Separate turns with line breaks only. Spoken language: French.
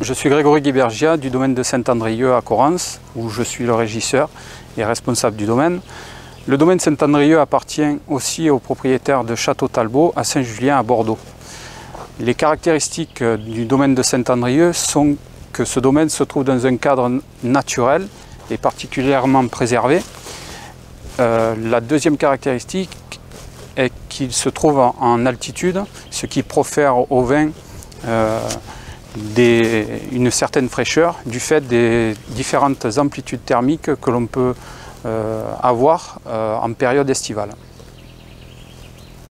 Je suis Grégory Guibergia du domaine de Saint-Andrieux à Corrance, où je suis le régisseur et responsable du domaine. Le domaine Saint-Andrieux appartient aussi au propriétaire de Château Talbot à Saint-Julien à Bordeaux. Les caractéristiques euh, du domaine de Saint-Andrieux sont que ce domaine se trouve dans un cadre naturel et particulièrement préservé. Euh, la deuxième caractéristique est qu'il se trouve en, altitude, ce qui profère au vin euh, une certaine fraîcheur du fait des différentes amplitudes thermiques que l'on peut euh, avoir euh, en période estivale.